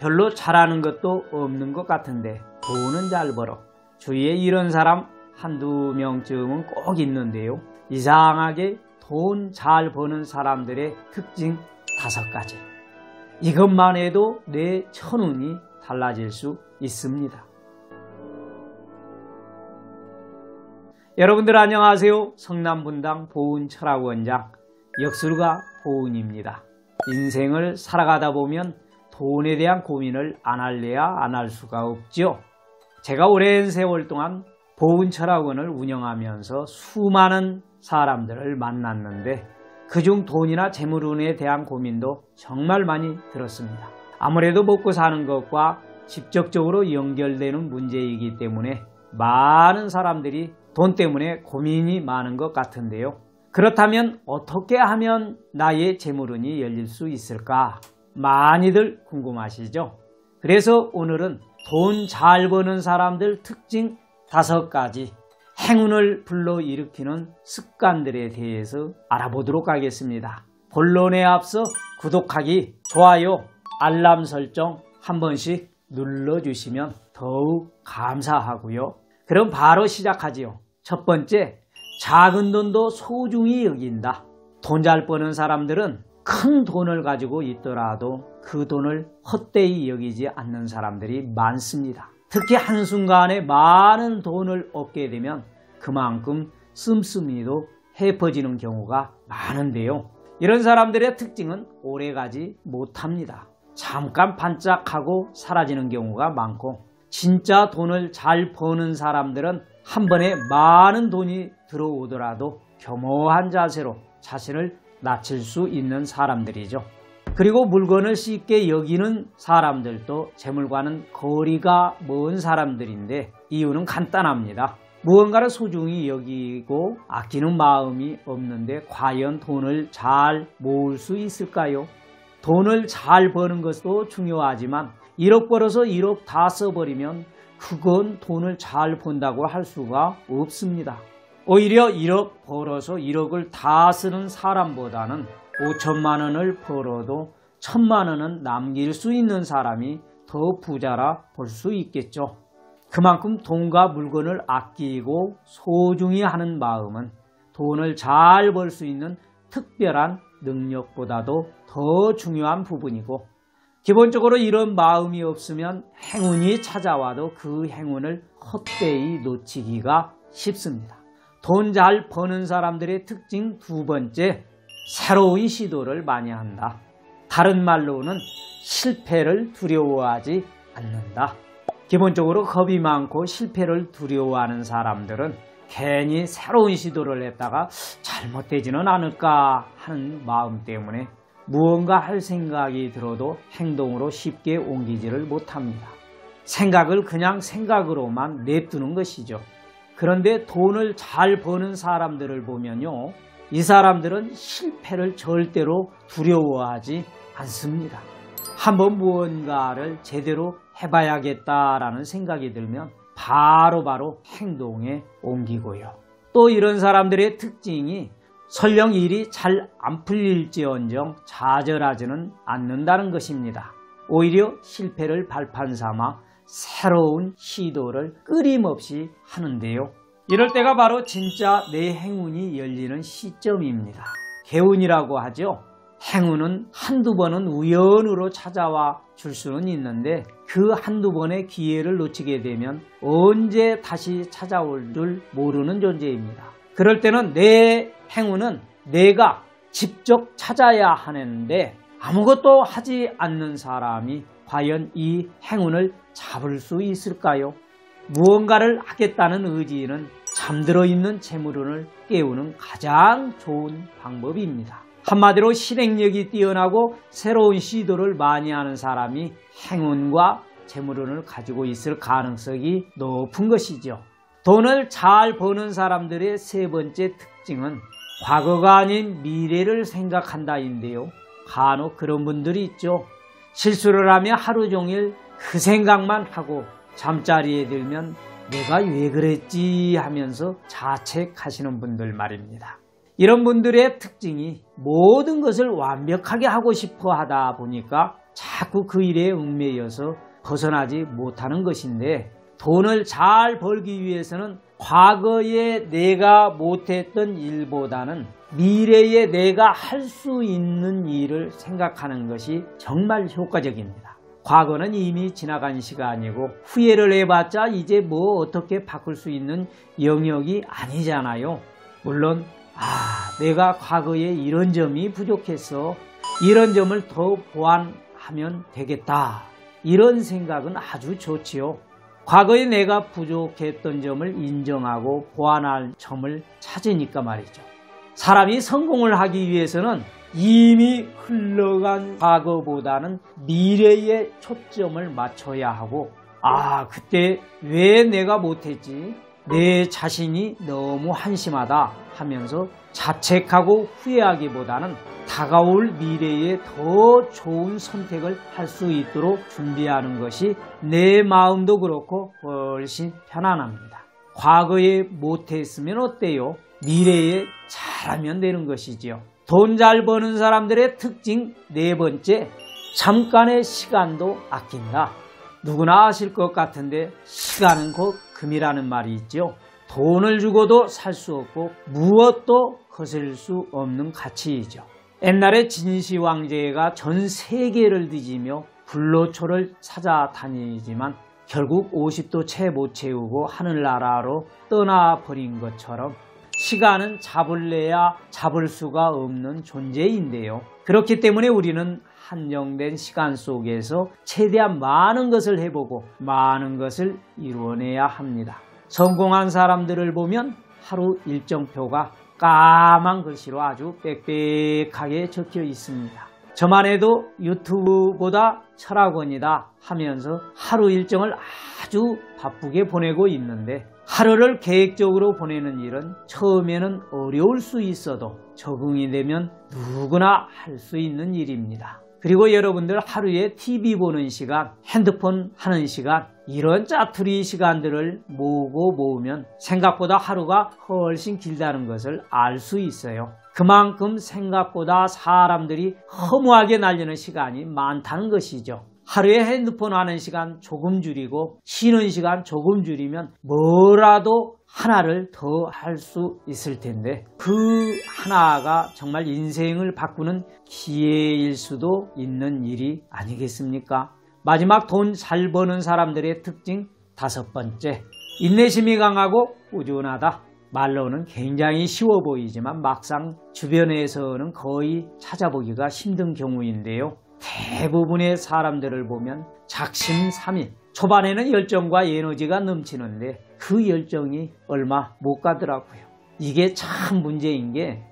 별로 잘하는 것도 없는 것 같은데 돈은 잘 벌어. 주위에 이런 사람 한두 명쯤은 꼭 있는데요. 이상하게 돈 잘 버는 사람들의 특징 다섯 가지. 이것만 해도 내 천운이 달라질 수 있습니다. 여러분들 안녕하세요. 성남분당 보은철학원장 역술가 보은입니다. 인생을 살아가다 보면 돈에 대한 고민을 안 할래야 안 할 수가 없죠. 제가 오랜 세월 동안 보은철학원을 운영하면서 수많은 사람들을 만났는데 그중 돈이나 재물운에 대한 고민도 정말 많이 들었습니다. 아무래도 먹고 사는 것과 직접적으로 연결되는 문제이기 때문에 많은 사람들이 돈 때문에 고민이 많은 것 같은데요. 그렇다면 어떻게 하면 나의 재물운이 열릴 수 있을까? 많이들 궁금하시죠? 그래서 오늘은 돈 잘 버는 사람들 특징 다섯 가지 행운을 불러일으키는 습관들에 대해서 알아보도록 하겠습니다. 본론에 앞서 구독하기, 좋아요, 알람 설정 한 번씩 눌러주시면 더욱 감사하고요. 그럼 바로 시작하지요. 첫 번째, 작은 돈도 소중히 여긴다. 돈 잘 버는 사람들은 큰 돈을 가지고 있더라도 그 돈을 헛되이 여기지 않는 사람들이 많습니다. 특히 한순간에 많은 돈을 얻게 되면 그만큼 씀씀이도 해퍼지는 경우가 많은데요. 이런 사람들의 특징은 오래가지 못합니다. 잠깐 반짝하고 사라지는 경우가 많고 진짜 돈을 잘 버는 사람들은 한 번에 많은 돈이 들어오더라도 겸허한 자세로 자신을 낮출 수 있는 사람들이죠. 그리고 물건을 쉽게 여기는 사람들도 재물과는 거리가 먼 사람들인데 이유는 간단합니다. 무언가를 소중히 여기고 아끼는 마음이 없는데 과연 돈을 잘 모을 수 있을까요? 돈을 잘 버는 것도 중요하지만 1억 벌어서 1억 다 써버리면 그건 돈을 잘 번다고 할 수가 없습니다. 오히려 1억 벌어서 1억을 다 쓰는 사람보다는 5천만 원을 벌어도 천만 원은 남길 수 있는 사람이 더 부자라 볼 수 있겠죠. 그만큼 돈과 물건을 아끼고 소중히 하는 마음은 돈을 잘 벌 수 있는 특별한 능력보다도 더 중요한 부분이고 기본적으로 이런 마음이 없으면 행운이 찾아와도 그 행운을 헛되이 놓치기가 쉽습니다. 돈 잘 버는 사람들의 특징 두 번째, 새로운 시도를 많이 한다. 다른 말로는 실패를 두려워하지 않는다. 기본적으로 겁이 많고 실패를 두려워하는 사람들은 괜히 새로운 시도를 했다가 잘못되지는 않을까 하는 마음 때문에 무언가 할 생각이 들어도 행동으로 쉽게 옮기지를 못합니다. 생각을 그냥 생각으로만 냅두는 것이죠. 그런데 돈을 잘 버는 사람들을 보면요. 이 사람들은 실패를 절대로 두려워하지 않습니다. 한번 무언가를 제대로 해봐야겠다라는 생각이 들면 바로바로 바로 행동에 옮기고요. 또 이런 사람들의 특징이 설령 일이 잘 안 풀릴지언정 좌절하지는 않는다는 것입니다. 오히려 실패를 발판 삼아 새로운 시도를 끊임없이 하는데요. 이럴 때가 바로 진짜 내 행운이 열리는 시점입니다. 개운이라고 하죠. 행운은 한두 번은 우연으로 찾아와 줄 수는 있는데 그 한두 번의 기회를 놓치게 되면 언제 다시 찾아올 줄 모르는 존재입니다. 그럴 때는 내 행운은 내가 직접 찾아야 하는데 아무것도 하지 않는 사람이 과연 이 행운을 잡을 수 있을까요? 무언가를 하겠다는 의지는 잠들어 있는 재물운을 깨우는 가장 좋은 방법입니다. 한마디로 실행력이 뛰어나고 새로운 시도를 많이 하는 사람이 행운과 재물운을 가지고 있을 가능성이 높은 것이죠. 돈을 잘 버는 사람들의 세 번째 특징은 과거가 아닌 미래를 생각한다인데요. 간혹 그런 분들이 있죠. 실수를 하면 하루 종일 그 생각만 하고 잠자리에 들면 내가 왜 그랬지 하면서 자책하시는 분들 말입니다. 이런 분들의 특징이 모든 것을 완벽하게 하고 싶어 하다 보니까 자꾸 그 일에 얽매여서 벗어나지 못하는 것인데 돈을 잘 벌기 위해서는 과거에 내가 못했던 일보다는 미래에 내가 할 수 있는 일을 생각하는 것이 정말 효과적입니다. 과거는 이미 지나간 시간이고 후회를 해봤자 이제 뭐 어떻게 바꿀 수 있는 영역이 아니잖아요. 물론 아 내가 과거에 이런 점이 부족해서 이런 점을 더 보완하면 되겠다. 이런 생각은 아주 좋지요. 과거에 내가 부족했던 점을 인정하고 보완할 점을 찾으니까 말이죠. 사람이 성공을 하기 위해서는 이미 흘러간 과거보다는 미래에 초점을 맞춰야 하고 아 그때 왜 내가 못했지 내 자신이 너무 한심하다 하면서 자책하고 후회하기보다는 다가올 미래에 더 좋은 선택을 할 수 있도록 준비하는 것이 내 마음도 그렇고 훨씬 편안합니다. 과거에 못했으면 어때요? 미래에 잘하면 되는 것이지요. 돈 잘 버는 사람들의 특징 네 번째, 잠깐의 시간도 아낀다. 누구나 아실 것 같은데 시간은 곧 금이라는 말이 있죠. 돈을 주고도 살 수 없고 무엇도 거슬 수 없는 가치이죠. 옛날에 진시 왕제가 전 세계를 뒤지며 불로초를 찾아다니지만 결국 50도 채 못 채우고 하늘나라로 떠나버린 것처럼 시간은 잡을래야 잡을 수가 없는 존재인데요. 그렇기 때문에 우리는 한정된 시간 속에서 최대한 많은 것을 해보고 많은 것을 이루어내야 합니다. 성공한 사람들을 보면 하루 일정표가 까만 글씨로 아주 빽빽하게 적혀 있습니다. 저만 해도 유튜브보다 철학원이다 하면서 하루 일정을 아주 바쁘게 보내고 있는데 하루를 계획적으로 보내는 일은 처음에는 어려울 수 있어도 적응이 되면 누구나 할 수 있는 일입니다. 그리고 여러분들 하루에 TV 보는 시간, 핸드폰 하는 시간, 이런 짜투리 시간들을 모으고 모으면 생각보다 하루가 훨씬 길다는 것을 알 수 있어요. 그만큼 생각보다 사람들이 허무하게 날리는 시간이 많다는 것이죠. 하루에 핸드폰 하는 시간 조금 줄이고 쉬는 시간 조금 줄이면 뭐라도 하나를 더 할 수 있을 텐데 그 하나가 정말 인생을 바꾸는 기회일 수도 있는 일이 아니겠습니까? 마지막 돈 잘 버는 사람들의 특징 다섯 번째 인내심이 강하고 꾸준하다. 말로는 굉장히 쉬워 보이지만 막상 주변에서는 거의 찾아보기가 힘든 경우인데요. 대부분의 사람들을 보면 작심삼일 초반에는 열정과 에너지가 넘치는데 그 열정이 얼마 못 가더라고요. 이게 참 문제인 게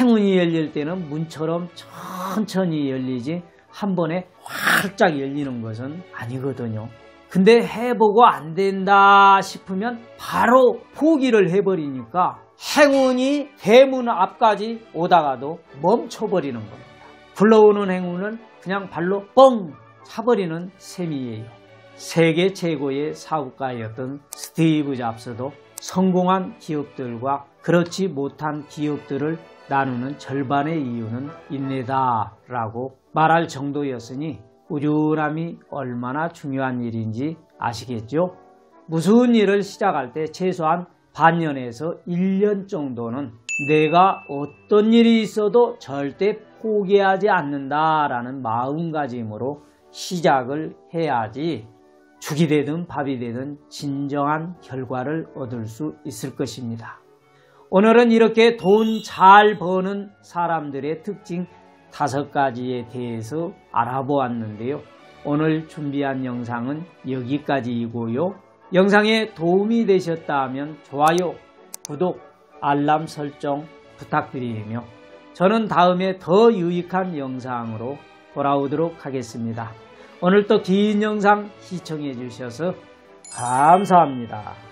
행운이 열릴 때는 문처럼 천천히 열리지 한 번에 활짝 열리는 것은 아니거든요. 근데 해보고 안 된다 싶으면 바로 포기를 해버리니까 행운이 대문 앞까지 오다가도 멈춰버리는 겁니다. 불러오는 행운을 그냥 발로 뻥 차버리는 셈이에요. 세계 최고의 사업가였던 스티브 잡스도 성공한 기업들과 그렇지 못한 기업들을 나누는 절반의 이유는 인내다 라고 말할 정도였으니 꾸준함이 얼마나 중요한 일인지 아시겠죠? 무슨 일을 시작할 때 최소한 반년에서 1년 정도는 내가 어떤 일이 있어도 절대 포기하지 않는다라는 마음가짐으로 시작을 해야지 죽이 되든 밥이 되든 진정한 결과를 얻을 수 있을 것입니다. 오늘은 이렇게 돈 잘 버는 사람들의 특징 다섯 가지에 대해서 알아보았는데요. 오늘 준비한 영상은 여기까지이고요. 영상에 도움이 되셨다면 좋아요, 구독, 알람 설정 부탁드리며 저는 다음에 더 유익한 영상으로 돌아오도록 하겠습니다. 오늘도 긴 영상 시청해 주셔서 감사합니다.